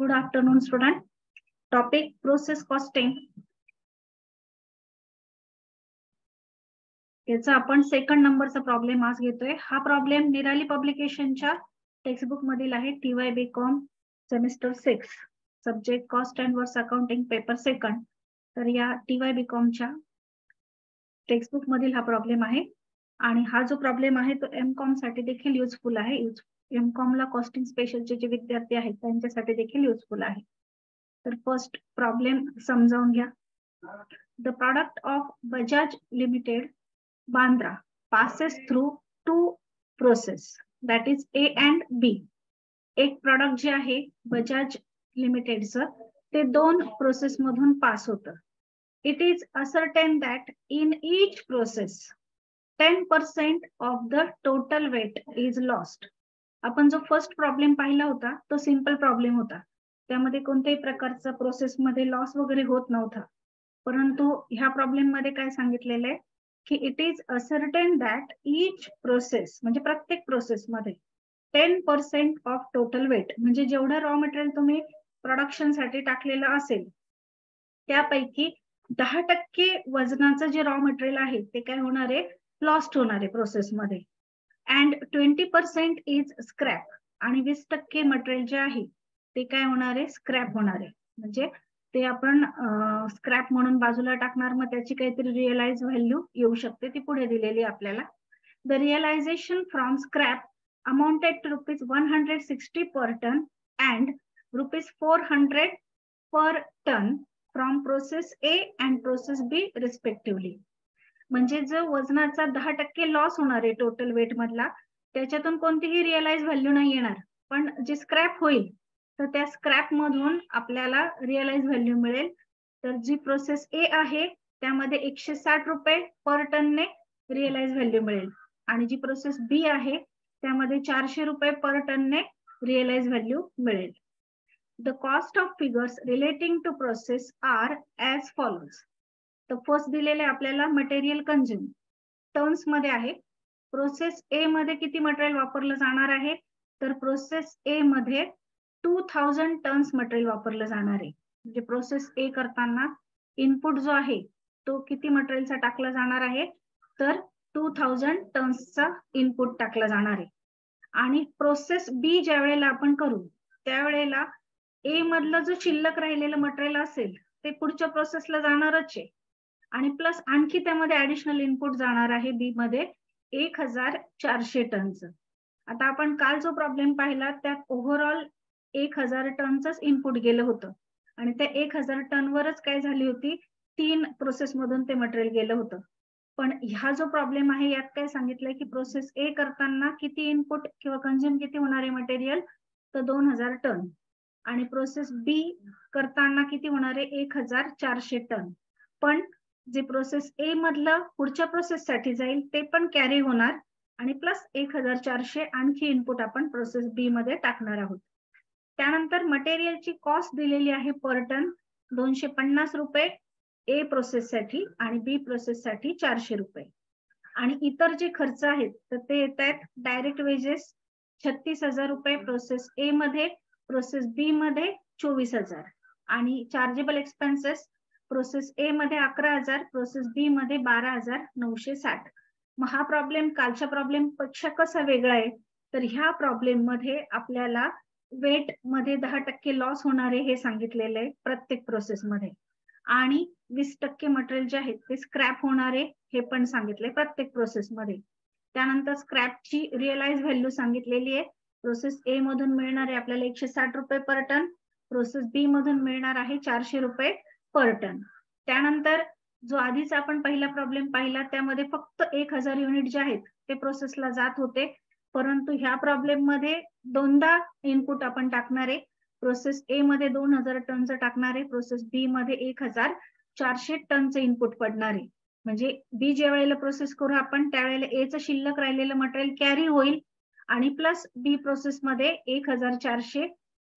Good afternoon, student. Topic process costing. याचा आपण second नंबरचा प्रॉब्लेम आज घेतोय. हा प्रॉब्लेम निराली पब्लिकेशनच्या टेक्स्टबुक मधील आहे TY B com semester six subject cost and works accounting paper second तर या टीवाय बी कॉमच्या टेक्स्टबुक मधील हा प्रॉब्लेम आहे. आणि हा जो प्रॉब्लेम आहे तो एम कॉमसाठी देखील युजफुल आहे. एमकॉम ला कॉस्टिंग स्पेशलचे जे विद्यार्थी आहेत त्यांच्यासाठी देखील युजफुल आहे. तर फर्स्ट प्रॉब्लेम समजावून घ्या. The product of Bajaj limited Bandra passes through two process that is A and B. एक प्रॉडक्ट जे आहे बजाज लिमिटेडचं ते दोन प्रोसेस मधून पास होतं. It is ascertain that in each process ten percent of the total weight is lost आपण जो first problem पाहिला होता तो सिंपल प्रॉब्लेम होता. त्यामध्ये कोणत्याही प्रकारचा प्रोसेसमध्ये लॉस वगैरे होत नव्हता. परंतु ह्या प्रॉब्लेममध्ये काय सांगितलेलं आहे? की it is ascertain that each process म्हणजे प्रत्येक प्रोसेसमध्ये ten percent of total weight म्हणजे जेवढं रॉ मटेरियल तुम्ही प्रोडक्शनसाठी टाकलेलं असेल त्यापैकी दहा टक्के वजनाचं जे रॉ मटेरियल आहे ते काय होणार आहे? लॉस्ट होणार आहे प्रोसेसमध्ये and twenty percent is scrap आणि वीस टक्के मटेरियल जे आहे ते काय होणार आहे? स्क्रॅप होणार आहे. म्हणजे ते आपण स्क्रॅप म्हणून बाजूला टाकणार मग त्याची काहीतरी रिअलाइज व्हॅल्यू येऊ शकते ती पुढे दिलेली आपल्याला. The realisation from scrap amounted to rupees one hundred sixty per ton and rupees four hundred per ton from process A and process B respectively म्हणजे जो वजनाचा दहा टक्के लॉस होणार आहे टोटल वेट मधला त्याच्यातून कोणतीही रिअलाइज व्हॅल्यू नाही येणार. पण जे स्क्रॅप होईल तर त्या स्क्रॅप मधून आपल्याला रिअलाइज व्हॅल्यू मिळेल. तर जी प्रोसेस ए आहे त्यामध्ये एकशे साठ रुपये पर टनने रिअलाइज व्हॅल्यू मिळेल. आणि जी प्रोसेस बी आहे त्यामध्ये चारशे रुपये पर टनने रिअलाइज व्हॅल्यू मिळेल. The cost of figures relating to process are as follows तर फर्स्ट दिलेले आपल्याला मटेरियल कंझ्युम टर्न्समध्ये आहे. प्रोसेस ए मध्ये किती मटेरियल वापरलं जाणार आहे? तर प्रोसेस ए मध्ये टू थाउजंड टन्स मटेरियल वापरलं जाणार आहे. म्हणजे प्रोसेस ए करताना इनपुट जो आहे तो किती मटेरियलचा टाकला जाणार आहे? तर टू थाउजंड टन्सचा इनपुट टाकला जाणार आहे. आणि प्रोसेस बी ज्या वेळेला आपण करू त्यावेळेला ए मधलं जो शिल्लक राहिलेलं मटेरियल असेल ते पुढच्या प्रोसेसला जाणारच आहे. आणि प्लस आणखी त्यामध्ये ऍडिशनल इनपुट जाणार आहे बी मध्ये एक हजार चारशे टनचं. आता आपण काल जो प्रॉब्लेम पाहिला त्यात ओव्हरऑल एक हजार टनच इनपुट गेलं होतं. आणि त्या एक हजार टनवरच काय झाली होती? तीन प्रोसेस मधून ते मटेरियल गेलं होतं. पण ह्या जो प्रॉब्लेम आहे यात काय सांगितलंय की प्रोसेस ए करताना किती इनपुट किंवा कंझ्युम किती होणार आहे मटेरियल तर दोन हजार टन. आणि प्रोसेस बी करताना किती होणार? आहे एक हजार चारशे टन. पण जे प्रोसेस ए मधलं पुढच्या प्रोसेस साठी जाईल ते पण कॅरी होणार. आणि प्लस एक हजार चारशे आणखी इनपुट आपण प्रोसेस बी मध्ये टाकणार आहोत. त्यानंतर मटेरियलची कॉस्ट दिलेली आहे पर टन दोनशे पन्नास रुपये ए प्रोसेस साठी आणि बी प्रोसेस साठी चारशे रुपये. आणि इतर जे खर्च आहेत तर ते येत आहेत डायरेक्ट वेजेस छत्तीस हजार रुपये प्रोसेस ए मध्ये प्रोसेस बी मध्ये चोवीस हजार. आणि चार्जेबल एक्सपेन्सेस प्रोसेस ए मध्ये अकरा हजार प्रोसेस बी मध्ये बारा हजार नऊशे साठ. मग हा प्रॉब्लेम कालच्या प्रॉब्लेमपेक्षा कसा वेगळा आहे? तर ह्या प्रॉब्लेममध्ये आपल्याला वेटमध्ये दहा टक्के लॉस होणारे हे सांगितलेलं आहे प्रत्येक प्रोसेसमध्ये आणि वीस टक्के मटेरियल जे आहेत ते स्क्रॅप होणारे हे पण सांगितले प्रत्येक प्रोसेसमध्ये त्यानंतर स्क्रॅपची रिअलाइज व्हॅल्यू सांगितलेली आहे. प्रोसेस ए मधून मिळणारे आपल्याला एकशे साठ रुपये पर टन प्रोसेस बी मधून मिळणार आहे चारशे रुपये. पर टन त्यानंतर जो आधीचा आपण पहिला प्रॉब्लेम पाहिला त्यामध्ये फक्त एक हजार युनिट जे आहेत ते प्रोसेसला जात होते. परंतु ह्या प्रॉब्लेममध्ये दोनदा इनपुट आपण टाकणार. आहे प्रोसेस ए मध्ये दोन हजार टनचं टाकणार आहे प्रोसेस बी मध्ये एक हजार चारशे टनचं इनपुट पडणार. आहे म्हणजे बी ज्या वेळेला प्रोसेस करू आपण त्यावेळेला एचं शिल्लक राहिलेलं मटेरियल कॅरी होईल आणि प्लस बी प्रोसेस मध्ये एक हजार चारशे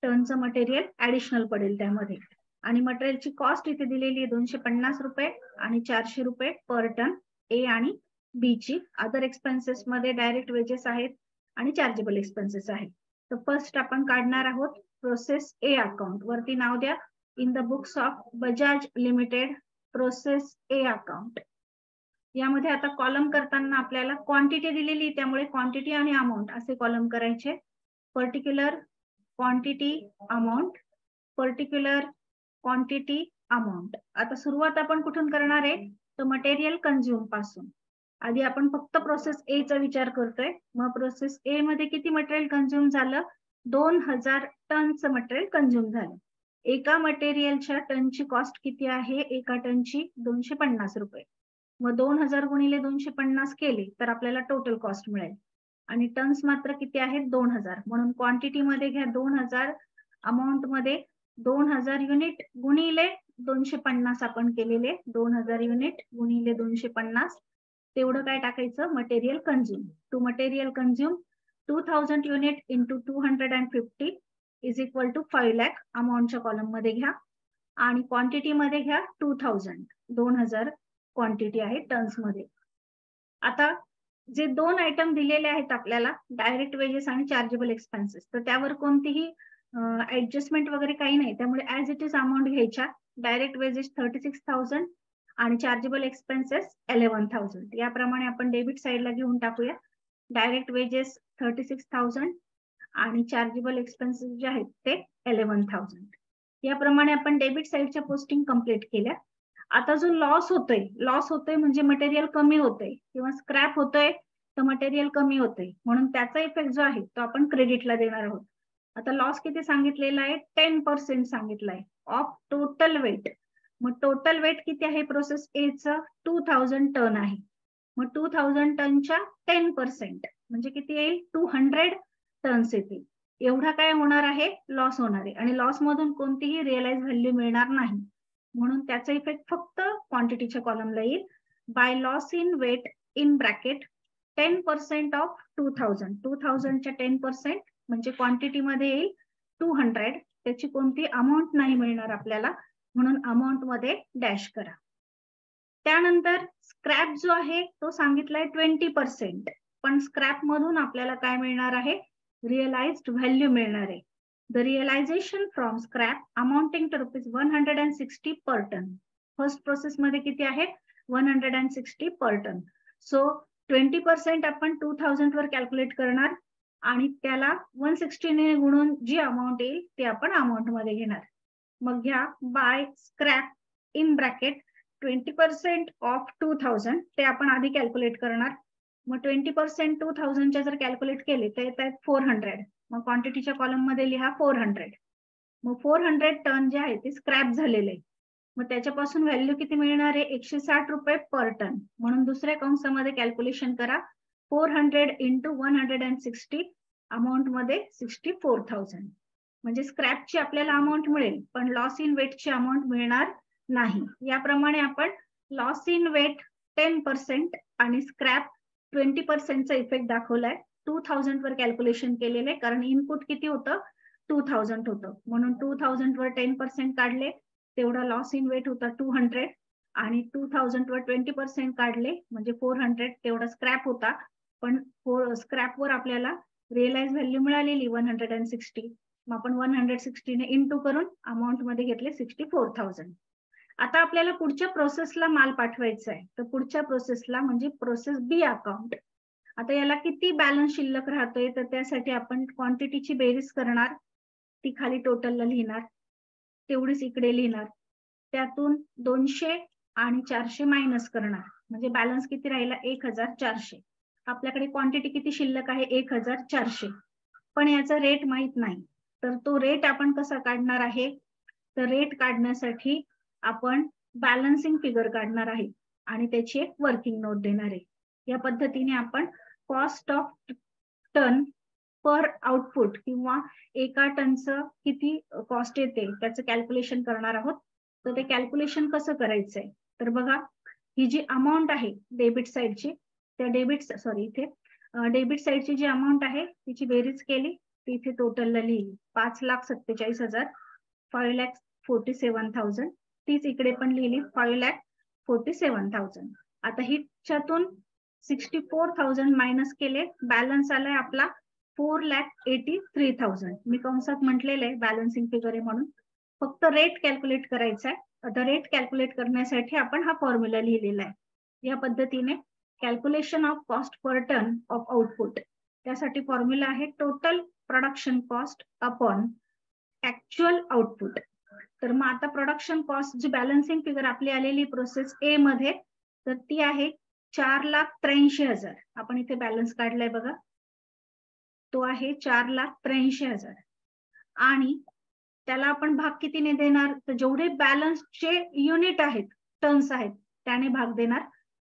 टनचं मटेरियल ऍडिशनल पडेल त्यामध्ये. आणि मटेरियलची कॉस्ट इथे दिलेली आहे दोनशे पन्नास रुपये आणि चारशे रुपये पर टन ए आणि बी ची. अदर एक्सपेन्सेस मध्ये डायरेक्ट वेजेस आहेत आणि चार्जेबल एक्सपेन्सेस आहेत. तर फर्स्ट आपण काढणार आहोत प्रोसेस ए अकाउंट वरती नाव द्या. In the books of Bajaj limited process A account यामध्ये आता कॉलम करताना आपल्याला क्वांटिटी दिलेली त्यामुळे क्वांटिटी आणि अमाऊंट असे कॉलम करायचे. Particular quantity amount particular quantity amount आता सुरुवात आपण कुठून करणार आहे? तर मटेरियल कन्झ्युमपासून. आधी आपण फक्त प्रोसेस ए चा विचार करतोय. मग प्रोसेस ए मध्ये किती मटेरियल कन्झ्युम झालं? दोन हजार टनचं मटेरियल कन्झ्युम झालं. एका मटेरियलच्या टनची कॉस्ट किती आहे? एका टनची दोनशे पन्नास रुपये. मग दोन हजार गुणिले दोनशे पन्नास केले तर आपल्याला टोटल कॉस्ट मिळेल. आणि टन्स मात्र किती आहेत? दोन हजार. म्हणून क्वांटिटी मध्ये घ्या. दोन हजार अमाऊंटमध्ये दोन हजार युनिट गुणिले दोनशे पन्नास आपण केलेले. दोन हजार युनिट गुणिले दोनशे पन्नास. तेवढं काय टाकायचं? Material consume two material consume two thousand unit into two hundred and fifty is equal to five lakh अमाऊंटच्या कॉलममध्ये घ्या. आणि क्वांटिटी मध्ये घ्या टू थाउजंड दोन हजार क्वांटिटी आहे टन्समध्ये. आता जे दोन आयटम दिलेले आहेत आपल्याला डायरेक्ट वेजेस आणि चार्जेबल एक्सपेन्सेस तर त्यावर कोणतीही ऍडजस्टमेंट वगैरे काही नाही. त्यामुळे ऍज इट इज अमाऊंट घ्यायच्या direct wages thirty six thousand आणि चार्जेबल एक्सपेन्सेस इलेव्हन थाउजंड याप्रमाणे आपण डेबिट साईडला घेऊन टाकूया. Direct wages thirty six thousand आणि चार्जेबल एक्सपेन्सेस जे आहेत ते इलेव्हन थाउजंड याप्रमाणे आपण डेबिट साईडच्या पोस्टिंग कंप्लीट केल्या. आता जो लॉस होतोय लॉस होतोय म्हणजे मटेरियल कमी होतंय किंवा स्क्रॅप होतोय तर मटेरियल कमी होतंय. म्हणून त्याचा इफेक्ट जो आहे तो आपण क्रेडिटला देणार आहोत. आता लॉस किती सांगितलेला आहे? टेन पर्सेंट सांगितलं आहे ऑफ टोटल वेट मग टोटल वेट किती आहे process H two thousand ton आहे. मग टू थाउजंड टनच्या टेन पर्सेंट म्हणजे किती येईल? टू हंड्रेड टन्स येतील. एवढा काय होणार आहे? लॉस होणार आहे. आणि लॉस मधून कोणतीही रिअलाइज व्हॅल्यू मिळणार नाही. म्हणून त्याचा इफेक्ट फक्त क्वांटिटीच्या कॉलमला येईल. By loss in weight in bracket ten percent of two thousand two थाउजंडच्या ten percent म्हणजे क्वांटिटीमध्ये येईल टू हंड्रेड त्याची कोणती अमाऊंट नाही मिळणार आपल्याला म्हणून अमाऊंटमध्ये डॅश करा. त्यानंतर स्क्रॅप जो आहे तो सांगितलाय ट्वेंटी पर्सेंट पण स्क्रॅप मधून आपल्याला काय मिळणार आहे? रिअलाइज व्हॅल्यू मिळणार आहे. The realisation from scrap amounting to rupees one hundred and sixty per ton first process मध्ये किती आहे? One hundred and sixty per ton so twenty percent आपण टू थाउजंड वर कॅल्क्युलेट करणार. आणि त्याला वन सिक्स्टीने गुणून जी अमाऊंट येईल ती आपण अमाऊंटमध्ये घेणार. मग घ्या by scrap in bracket twenty percent of two thousand ते आपण आधी कॅल्क्युलेट करणार. मग ट्वेंटी पर्सेंट टू थाउजंडच्या जर कॅल्क्युलेट केले तर येत आहेत फोर हंड्रेड मग क्वांटिटीच्या कॉलममध्ये लिहा फोर हंड्रेड मग फोर हंड्रेड टन जे आहे ते स्क्रॅप झालेले आहे. मग त्याच्यापासून व्हॅल्यू किती मिळणार आहे? एकशे साठ रुपये पर टन म्हणून दुसऱ्या कंसामध्ये कॅल्क्युलेशन करा. Four hundred into one hundred and sixty अमाऊंटमध्ये सिक्स्टी फोर थाउजंड. म्हणजे स्क्रॅपची आपल्याला अमाऊंट मिळेल पण लॉस इन वेटची अमाऊंट मिळणार नाही. याप्रमाणे आपण loss in weight ten percent आणि स्क्रॅप ट्वेंटी पर्सेंटचा इफेक्ट दाखवलाय. टू थाउजंड वर कॅल्क्युलेशन केलेले कारण इनपुट किती होतं? टू थाउजंड होतं. म्हणून टू थाउजंड वर टेन पर्सेंट काढले तेवढा लॉस इन वेट होता टू हंड्रेड आणि टू थाउजंड वर ट्वेंटी पर्सेंट काढले म्हणजे फोर हंड्रेड तेवढा स्क्रॅप होता. पण स्क्रॅप वर आपल्याला रिअलाइज व्हॅल्यू मिळालेली वन हंड्रेड अँड सिक्स्टी मग आपण वन हंड्रेड सिक्स्टीने इंटू करून अमाऊंटमध्ये घेतले सिक्स्टी फोर थाउजंड आता आपल्याला पुढच्या प्रोसेसला माल पाठवायचा आहे. तर पुढच्या प्रोसेसला म्हणजे प्रोसेस बी अकाउंट आता याला किती बॅलन्स शिल्लक राहतोय? तर त्यासाठी आपण क्वांटिटीची बेरीज करणार. ती खाली टोटलला लिहिणार. तेवढीच इकडे लिहिणार. त्यातून दोनशे आणि चारशे मायनस करणार. म्हणजे बॅलन्स किती राहिला? एक हजार चारशे. आपल्याकडे क्वांटिटी किती शिल्लक आहे? एक हजार चारशे. पण याचा रेट माहीत नाही. तर तो रेट आपण कसा काढणार आहे? तर रेट काढण्यासाठी आपण बॅलन्सिंग फिगर काढणार आहे. आणि त्याची एक वर्किंग नोट देणार आहे. या पद्धतीने आपण cost of ton per output किंवा एका टनचं किती कॉस्ट येते त्याचं कॅल्क्युलेशन करणार आहोत. तर ते कॅल्क्युलेशन कसं करायचंय? तर बघा ही जी अमाऊंट आहे डेबिट साईडची त्या डेबिट सॉरी इथे. डेबिट साईडची जी अमाऊंट आहे तिची बेरीज केली ती इथे टोटलला लिहिली. पाच लाख सत्तेचाळीस हजार five lakh forty seven thousand तीच इकडे पण लिहिली five lakh forty seven thousand आता हिच्यातून सिक्स्टी फोर थाउजंड मायनस केले बॅलन्स आलाय आपला four lakh eighty three thousand मी कंसात म्हटलेलं आहे बॅलन्सिंग फिगर आहे म्हणून. फक्त रेट कॅल्क्युलेट करायचा आहे आता रेट कॅल्क्युलेट करण्यासाठी आपण हा फॉर्म्युला लिहिलेला आहे. या पद्धतीने calculation of cost per ton of output त्यासाठी फॉर्म्युला आहे total production cost upon actual output तर मग आता प्रोडक्शन कॉस्ट जी बॅलन्सिंग फिगर आपली आलेली प्रोसेस ए मध्ये तर ती आहे चार लाख त्र्याऐंशी हजार. आपण इथे बॅलन्स काढलाय बघा. तो आहे चार लाख त्र्याऐंशी हजार. आणि त्याला आपण भाग कितीने देणार? तर जेवढे बॅलन्सचे युनिट आहेत टन्स आहेत त्याने भाग देणार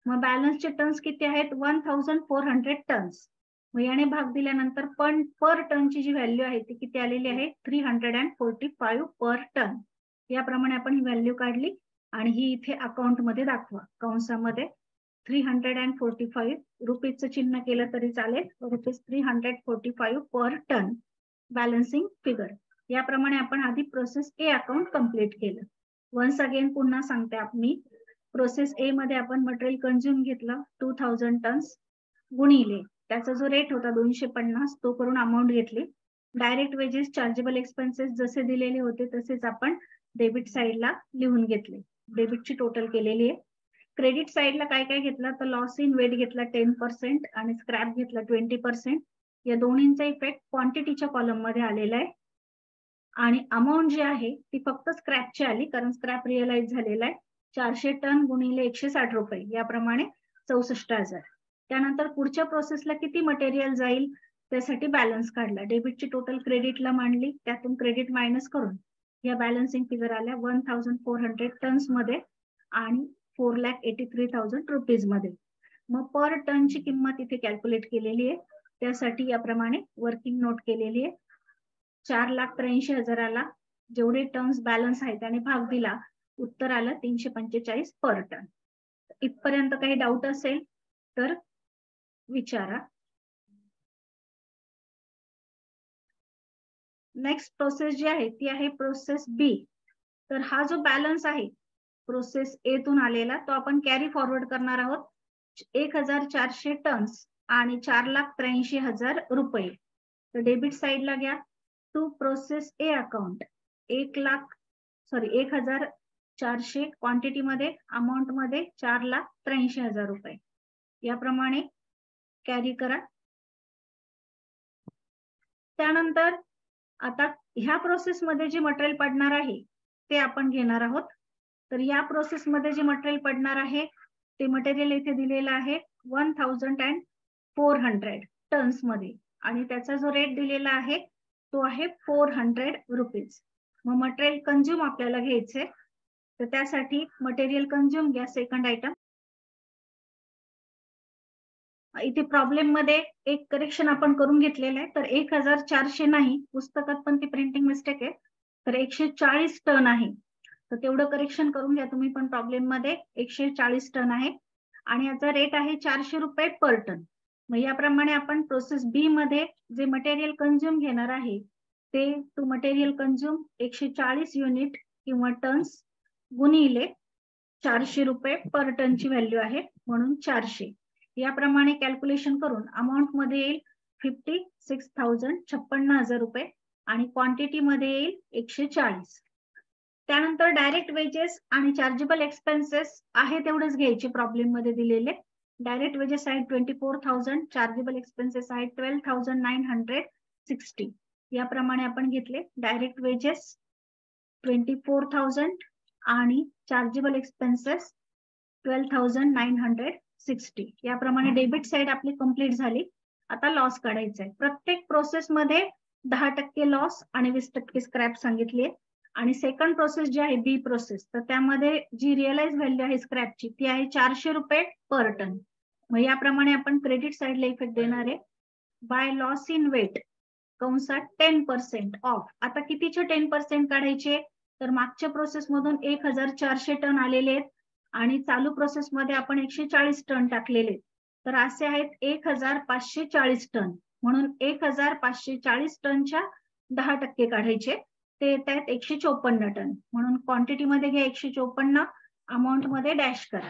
मग बॅलन्सचे टन्स किती आहेत? One thousand four hundred tons मग याने भाग दिल्यानंतर पण पर टनची जी व्हॅल्यू आहे ती किती आलेली आहे? Three hundred and forty five per ton याप्रमाणे आपण ही व्हॅल्यू काढली आणि ही इथे अकाउंटमध्ये दाखवा. कंसामध्ये three hundred and forty five रुपीजचं चिन्ह केलं तरी चालेल. Rupees three hundred forty five per ton balancing figure याप्रमाणे आपण आधी प्रोसेस ए अकाउंट कंप्लीट केलं. वन्स अगेन पुन्हा सांगते मी प्रोसेस ए मध्ये आपण मटेरियल कन्झ्युम घेतलं टू थाउजंड टन्स गुणिले. त्याचा जो रेट होता दोनशे पन्नास तो करून अमाऊंट घेतली. डायरेक्ट वेजेस चार्जेबल एक्सपेन्सेस जसे दिलेले होते तसेच आपण डेबिट साईडला लिहून घेतले. डेबिटची टोटल केलेली आहे. क्रेडिट साईडला काय काय घेतलं? तर लॉस इन वेट घेतला टेन पर्सेंट आणि स्क्रॅप घेतला ट्वेंटी पर्सेंट या दोन्हींचा इफेक्ट क्वांटिटीच्या कॉलममध्ये आलेला आहे. आणि अमाऊंट जी आहे ती फक्त स्क्रॅपची आली कारण स्क्रॅप रिअलाइज झालेला आहे. चारशे टन गुणिले एकशे साठ रुपये याप्रमाणे चौसष्ट हजार. त्यानंतर पुढच्या प्रोसेसला किती मटेरियल जाईल? त्यासाठी बॅलन्स काढला. डेबिटची टोटल क्रेडिटला मांडली. त्यातून क्रेडिट मायनस करून या बॅलन्सिंग फिगर आल्या वन थाउजंड फोर हंड्रेड टन्समध्ये आणि four lakh eighty three thousand रुपीजमध्ये. मग पर टनची किंमत इथे कॅल्क्युलेट केलेली आहे. त्यासाठी याप्रमाणे वर्किंग नोट केलेली आहे. चार लाख त्र्याऐंशी हजाराला जेवढे टर्न्स बॅलन्स आहेत त्याने भाग दिला उत्तर आलं तीनशे पंचेचाळीस पर टन. इथपर्यंत काही डाऊट असेल तर विचारा. नेक्स्ट प्रोसेस जी आहे ती आहे प्रोसेस बी तर हा जो बॅलन्स आहे प्रोसेस ए तून आलेला तो आपण कॅरी फॉरवर्ड करणार आहोत. एक हजार चारशे टन्स आणि चार लाख त्र्याऐंशी हजार रुपये. तर डेबिट साईडला घ्या. टू प्रोसेस ए अकाउंट एक लाख सॉरी एक हजार चारशे क्वांटिटी मध्ये अमाऊंटमध्ये चार लाख त्र्याऐंशी हजार रुपये. याप्रमाणे कॅरी करा. त्यानंतर आता ह्या प्रोसेसमध्ये जे मटेरियल पडणार आहे ते आपण घेणार आहोत. तर या प्रोसेसमध्ये जे मटेरियल पडणार आहे ते मटेरियल इथे दिलेलं आहे one thousand and four hundred टन्समध्ये. आणि त्याचा जो रेट दिलेला आहे तो आहे फोर हंड्रेड रुपीज मग मटेरियल कंझ्युम आपल्याला घ्यायचे तर त्यासाठी मटेरियल कन्झ्युम घ्या सेकंड आयटम इथे प्रॉब्लेममध्ये एक करेक्शन आपण करून घेतलेलं आहे. तर एक हजार चारशे नाही. पुस्तकात पण ती प्रिंटिंग मिस्टेक आहे. तर एकशे चाळीस टन आहे. तर तेवढं करेक्शन करून घ्या. तुम्ही पण प्रॉब्लेममध्ये एकशे चाळीस टन आहे. आणि याचा रेट आहे चारशे रुपये पर टन मग याप्रमाणे आपण प्रोसेस बी मध्ये जे मटेरियल कन्झ्युम घेणार आहे ते टू मटेरियल कन्झ्युम एकशे चाळीस युनिट किंवा टन्स गुणिले चारशे रुपये पर टनची व्हॅल्यू आहे म्हणून चारशे. याप्रमाणे कॅल्क्युलेशन करून अमाऊंटमध्ये येईल फिफ्टी सिक्स थाउजंड छप्पन्न हजार रुपये आणि क्वांटिटी मध्ये येईल एकशे चाळीस. त्यानंतर डायरेक्ट वेजेस आणि चार्जेबल एक्सपेन्सेस आहे तेवढेच घ्यायचे प्रॉब्लेममध्ये दिलेले. डायरेक्ट वेजेस आहेत twenty four thousand chargeable expenses आहेत twelve thousand nine hundred sixty याप्रमाणे आपण घेतले direct wages twenty four thousand आणि chargeable expenses twelve thousand nine hundred sixty याप्रमाणे डेबिट साईड आपली कंप्लीट झाली. आता लॉस काढायचा आहे प्रत्येक प्रोसेसमध्ये दहा टक्के लॉस आणि वीस टक्के स्क्रॅप सांगितली आहे. आणि सेकंड प्रोसेस जी आहे बी प्रोसेस तर त्यामध्ये जी रिअलाइज व्हॅल्यू आहे स्क्रॅपची ती आहे चारशे रुपये पर टन मग याप्रमाणे आपण क्रेडिट साईडला इफेक्ट देणार आहे. बाय लॉस इन वेट कंसात टेन पर्सेंट ऑफ आता कितीचे टेन पर्सेंट काढायचे? तर मागच्या प्रोसेसमधून एक हजार चारशे टन आलेले आहेत. आणि चालू प्रोसेसमध्ये आपण एकशे चाळीस टन टाकलेले तर असे आहेत एक हजार पाचशे चाळीस टन. म्हणून एक हजार पाचशे चाळीस टनच्या दहा टक्के काढायचे. ते येत आहेत एकशे चोपन्न टन. म्हणून क्वांटिटी मध्ये घ्या एकशे चोपन्न अमाऊंटमध्ये डॅश करा.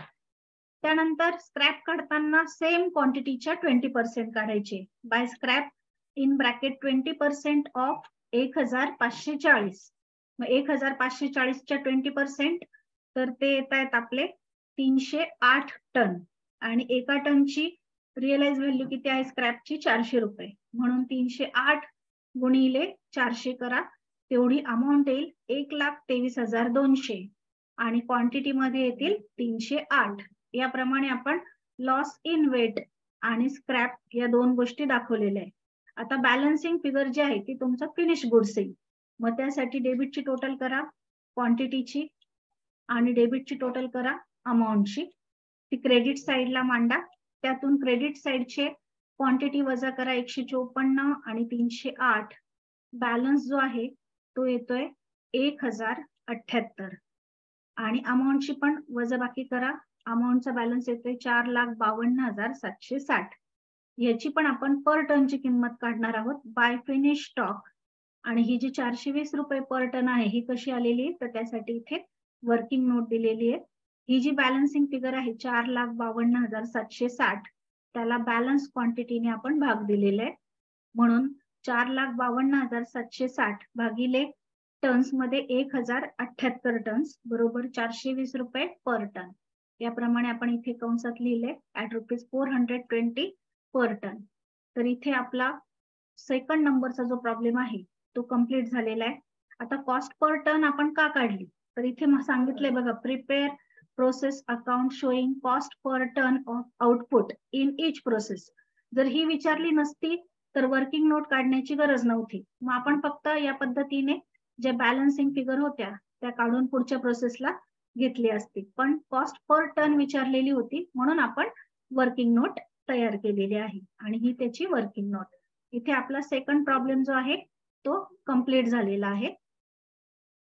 त्यानंतर स्क्रॅप काढताना सेम क्वांटिटीच्या ट्वेंटी पर्सेंट काढायचे. By scrap in bracket twenty percent of एक हजार पाचशे चाळीस. मग एक हजार पाचशे चाळीसच्या ट्वेंटी पर्सेंट तर ते येत आहेत आपले तीनशे आठ टन. आणि एका टनची रिअलाइज व्हॅल्यू किती आहे? स्क्रॅपची चारशे रुपये. म्हणून तीनशे आठ गुणिले चारशे करा. तेवढी अमाऊंट येईल एक लाख तेवीस हजार दोनशे. आणि क्वांटिटी मध्ये येतील तीनशे आठ. याप्रमाणे आपण लॉस इन वेट आणि स्क्रॅप या दोन गोष्टी दाखवलेल्या आहे आता बॅलन्सिंग फिगर जी आहे ती तुमचं फिनिश गुड्स येईल मग त्यासाठी डेबिटची टोटल करा क्वांटिटीची आणि डेबिटची टोटल करा अमाऊंटची ती क्रेडिट साईडला मांडा. त्यातून क्रेडिट साईडचे क्वांटिटी वजा करा एकशे चोपन्न आणि तीनशे आठ. बॅलन्स जो आहे तो येतोय एक हजार अठ्याहत्तर आणि अमाऊंटची पण वजाबाकी करा. अमाऊंटचा बॅलन्स येतोय चार लाख बावन्न हजार सातशे साठ. याची पण आपण पर टनची किंमत काढणार आहोत. बाय फिनिश स्टॉक आणि ही जी चारशे वीस रुपये पर टन आहे ही कशी आलेली आहे? तर त्यासाठी इथे वर्किंग नोट दिलेली आहे. ही जी बॅलन्सिंग फिगर आहे चार लाख बावन्न हजार सातशे साठ त्याला बॅलन्स क्वांटिटीने आपण भाग दिलेला आहे. म्हणून चार लाख बावन्न हजार सातशे साठ भागिले टन्समध्ये एक हजार अठ्याहत्तर टन्स बरोबर चारशे वीस रुपये पर टन याप्रमाणे आपण इथे कंसात लिहिले at rupees four hundred twenty per ton तर इथे आपला सेकंड नंबरचा जो प्रॉब्लेम आहे तो कंप्लीट झालेला आहे. आता कॉस्ट पर टन आपण का काढली? तर इथे सांगितलंय बघा prepare process account showing cost per ton of output in each process जर ही विचारली नसती तर वर्किंग नोट काढण्याची गरज नव्हती. मग आपण फक्त या पद्धतीने ज्या बॅलन्सिंग फिगर होत्या त्या काढून पुढच्या प्रोसेसला घेतली असती. पण कॉस्ट पर टन विचारलेली होती म्हणून आपण वर्किंग नोट तयार केलेली आहे. आणि ही त्याची वर्किंग नोट इथे आपला सेकंड प्रॉब्लेम जो आहे तो कंप्लीट झालेला आहे.